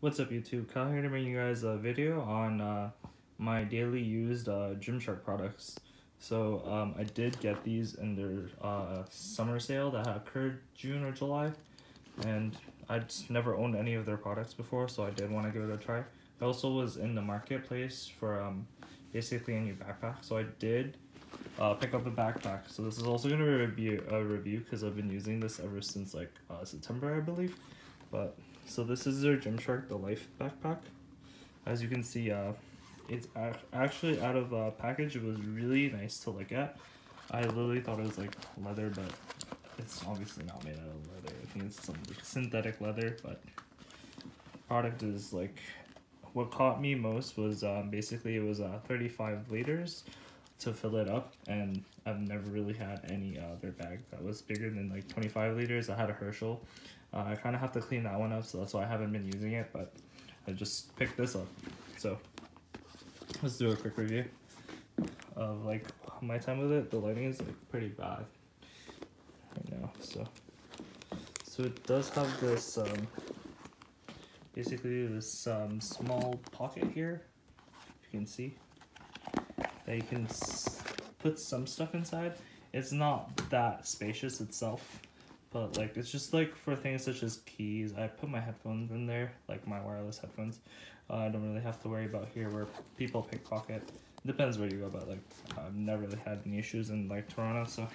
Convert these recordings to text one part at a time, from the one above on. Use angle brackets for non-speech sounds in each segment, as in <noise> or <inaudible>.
What's up YouTube? Kyle here to bring you guys a video on uh, my daily used uh, Gymshark products. So um, I did get these in their uh, summer sale that occurred June or July and I'd never owned any of their products before so I did want to give it a try. I also was in the marketplace for um, basically a new backpack so I did uh, pick up a backpack. So this is also going to be a review because I've been using this ever since like uh, September I believe. But so this is their Gymshark The Life backpack. As you can see, uh, it's actually out of a package. It was really nice to look at. I literally thought it was like leather, but it's obviously not made out of leather. I think it's some like, synthetic leather, but product is like what caught me most was um, basically it was uh, 35 liters to fill it up and I've never really had any other bag that was bigger than like 25 liters. I had a Herschel uh, I kind of have to clean that one up, so that's why I haven't been using it, but I just picked this up. So let's do a quick review of like my time with it. The lighting is like pretty bad right now, so so it does have this um, basically this um, small pocket here, if you can see, that you can put some stuff inside. It's not that spacious itself but like it's just like for things such as keys. I put my headphones in there like my wireless headphones. Uh, i don't really have to worry about here where people pickpocket. Depends where you go but like i've never really had any issues in like toronto so.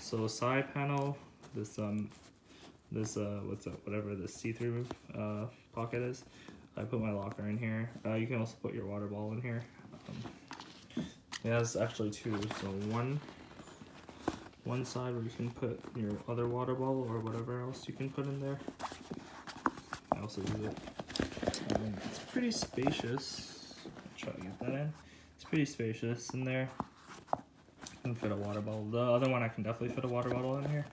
So side panel this um this uh what's up whatever the see-through uh pocket is. I put my locker in here. Uh you can also put your water bottle in here um, it has actually two so one one side where you can put your other water bottle or whatever else you can put in there. I also use it. Um, it's pretty spacious. I'll try to get that in. It's pretty spacious in there. I can fit a water bottle. The other one I can definitely fit a water bottle in here.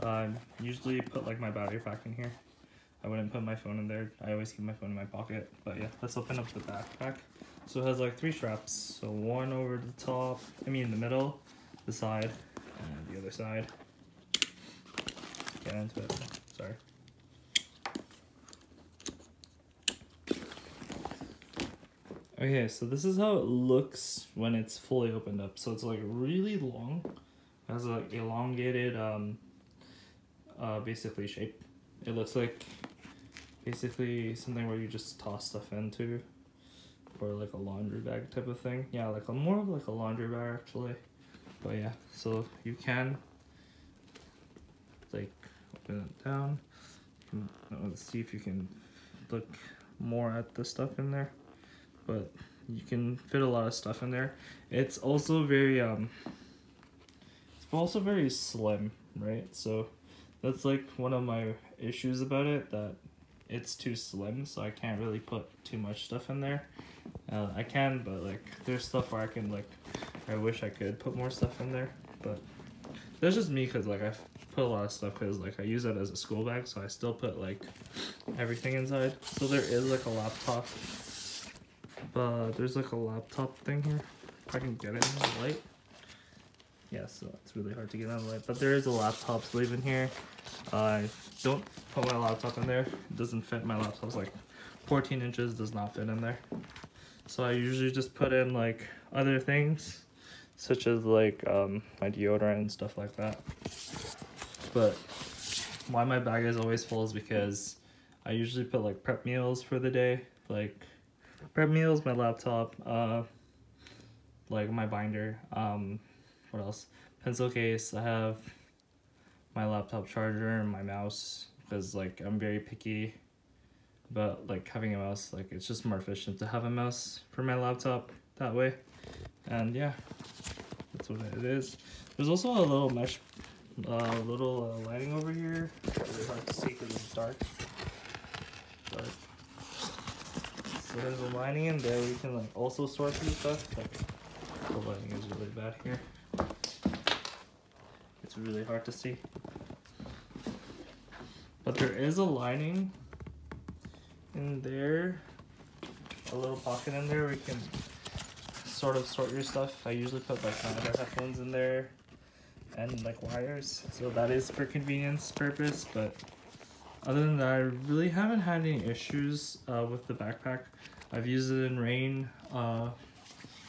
Uh, usually put like my battery pack in here. I wouldn't put my phone in there. I always keep my phone in my pocket. But yeah, let's open up the backpack. So it has like three straps. So one over the top, I mean the middle, the side, and the other side. Get into it. Sorry. Okay, so this is how it looks when it's fully opened up. So it's like really long. It has like elongated, um, uh, basically shape. It looks like basically something where you just toss stuff into or like a laundry bag type of thing. Yeah, like a more of like a laundry bag actually. But yeah so you can like open it down. Let's see if you can look more at the stuff in there. But you can fit a lot of stuff in there. It's also very um it's also very slim right? So that's like one of my issues about it that it's too slim so I can't really put too much stuff in there uh, I can but like there's stuff where I can like I wish I could put more stuff in there, but that's just me because like I put a lot of stuff because like I use that as a school bag, so I still put like everything inside. So there is like a laptop, but there's like a laptop thing here. If I can get it in the light. Yeah, so it's really hard to get on the light, but there is a laptop sleeve in here. I don't put my laptop in there. It doesn't fit. My laptop's like 14 inches, does not fit in there. So I usually just put in like other things such as like um, my deodorant and stuff like that. But why my bag is always full is because I usually put like prep meals for the day, like prep meals, my laptop, uh, like my binder, um, what else? Pencil case, I have my laptop charger and my mouse because like I'm very picky but like having a mouse like it's just more efficient to have a mouse for my laptop that way and yeah that's what it is. There's also a little mesh, uh, little uh, lighting over here. Really hard to see because it's dark. But so there's a lining in there. We can like also store through stuff. but the lighting is really bad here. It's really hard to see. But there is a lining in there. A little pocket in there we can sort of sort your stuff. I usually put like my other headphones in there and like wires. So that is for convenience purpose, but other than that, I really haven't had any issues uh, with the backpack. I've used it in rain. Uh,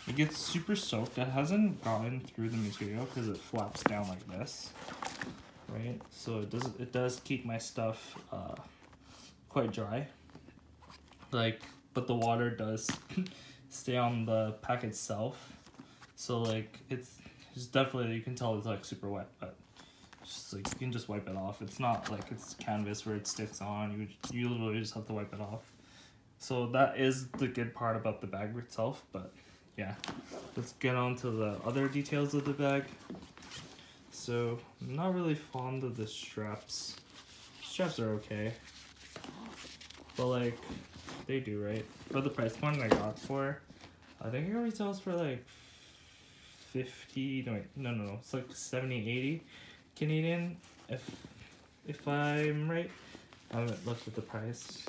it gets super soaked. It hasn't gotten through the material because it flaps down like this, right? So it does it does keep my stuff uh, quite dry. Like, but the water does <laughs> stay on the pack itself. So like it's, it's definitely you can tell it's like super wet, but just like you can just wipe it off. It's not like it's canvas where it sticks on. You you literally just have to wipe it off. So that is the good part about the bag itself, but yeah. Let's get on to the other details of the bag. So I'm not really fond of the straps. Straps are okay. But like they do right. For the price point I got for, I think it retails for like 50 no wait no no no it's like 70 80 Canadian, if if I'm right. I haven't looked at the price.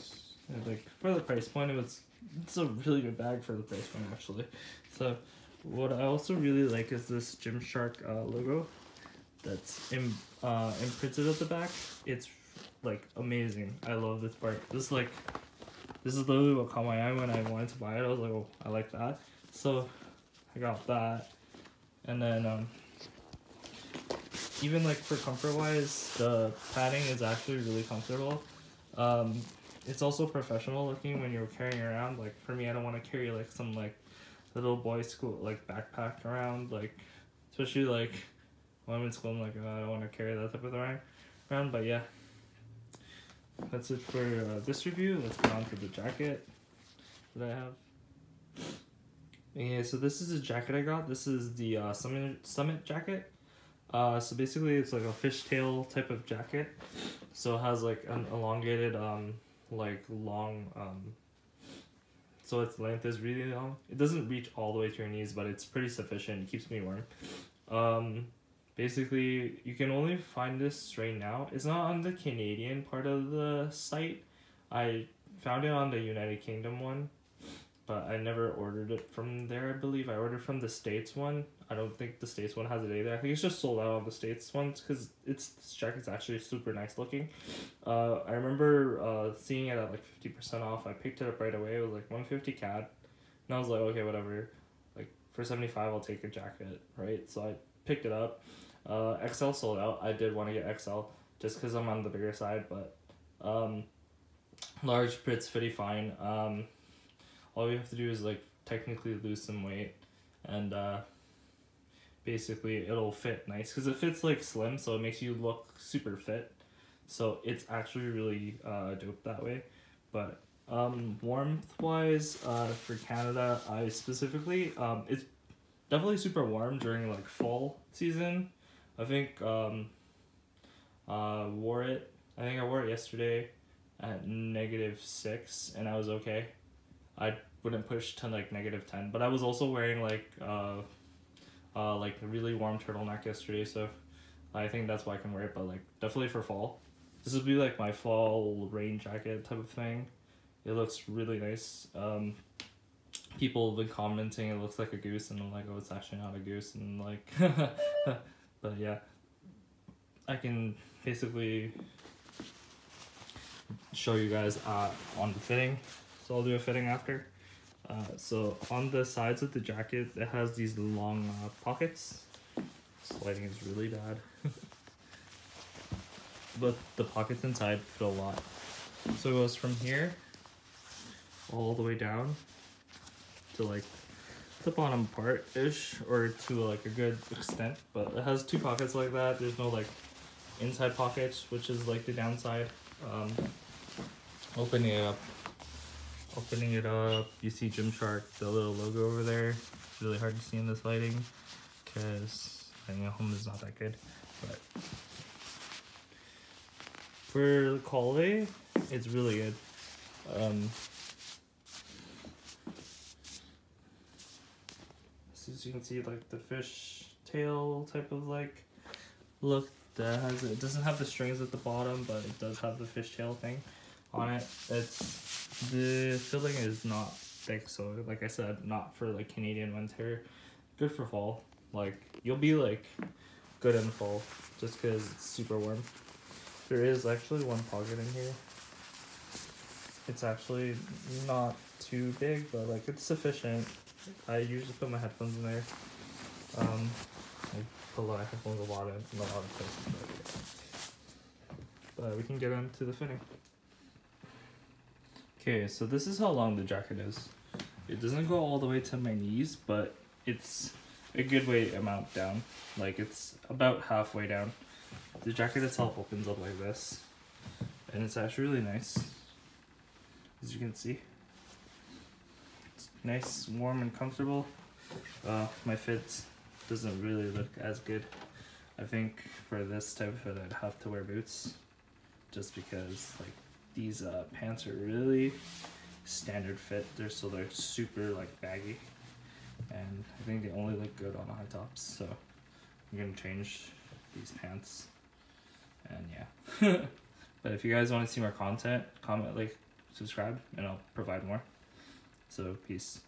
Like for the price point, it was it's a really good bag for the price point actually. So what I also really like is this Gymshark uh, logo that's in, uh, imprinted at the back. It's like amazing. I love this part. This like this is literally what caught my eye when I wanted to buy it. I was like, oh, I like that. So I got that, and then um, even like for comfort wise, the padding is actually really comfortable. Um, it's also professional looking when you're carrying around. Like for me, I don't want to carry like some like little boy school like backpack around. Like especially like when I'm in school, I'm like oh, I don't want to carry that type of thing around. But yeah, that's it for uh, this review. Let's go on to the jacket that I have. Yeah, so this is a jacket I got. This is the uh, summit summit jacket. Uh, so basically it's like a fishtail type of jacket. So it has like an elongated, um, like long, um, so its length is really long. It doesn't reach all the way to your knees, but it's pretty sufficient. It keeps me warm. Um, basically you can only find this right now. It's not on the Canadian part of the site. I found it on the United Kingdom one but I never ordered it from there. I believe I ordered from the states one. I don't think the states one has it either. I think it's just sold out on the states ones because it's this jacket's actually super nice looking. Uh, I remember uh, seeing it at like fifty percent off. I picked it up right away. It was like one fifty CAD, and I was like, okay, whatever. Like for seventy five, I'll take a jacket, right? So I picked it up. Uh, XL sold out. I did want to get XL just because I'm on the bigger side, but um, large fits pretty fine. Um, all you have to do is like technically lose some weight and uh, basically it'll fit nice because it fits like slim so it makes you look super fit so it's actually really uh, dope that way but um, warmth wise uh, for Canada I specifically um, it's definitely super warm during like fall season I think um, uh, wore it I think I wore it yesterday at negative six and I was okay. I wouldn't push to like negative 10 but I was also wearing like uh, uh like a really warm turtleneck yesterday so I think that's why I can wear it but like definitely for fall. This would be like my fall rain jacket type of thing. It looks really nice. Um people have been commenting it looks like a goose and I'm like oh it's actually not a goose and like <laughs> but yeah I can basically show you guys uh, on the fitting so I'll do a fitting after. Uh, so on the sides of the jacket, it has these long uh, pockets. This lighting is really bad. <laughs> but the pockets inside fit a lot. So it goes from here all the way down to like the bottom part ish or to like a good extent but it has two pockets like that there's no like inside pockets which is like the downside um opening it up Opening it up, you see Gymshark, the little logo over there. It's really hard to see in this lighting because lighting at home is not that good. But for the quality, it's really good. Um, as you can see, like the fish tail type of like look that has it doesn't have the strings at the bottom, but it does have the fishtail thing on it. It's the filling is not thick, so like I said, not for like Canadian winter. Good for fall. Like you'll be like good in fall just because it's super warm. There is actually one pocket in here. It's actually not too big, but like it's sufficient. I usually put my headphones in there. Um, I put a lot of headphones a lot in, in a lot of places. But, but we can get into the fitting. Okay, so this is how long the jacket is. It doesn't go all the way to my knees, but it's a good way amount down. Like it's about halfway down. The jacket itself opens up like this, and it's actually really nice, as you can see. Nice, warm, and comfortable. Uh, my fit doesn't really look as good. I think for this type of fit, I'd have to wear boots, just because like these uh, pants are really standard fit. They're so they're super like baggy, and I think they only look good on high tops. So I'm gonna change these pants, and yeah. <laughs> but if you guys want to see more content, comment, like, subscribe, and I'll provide more. So peace.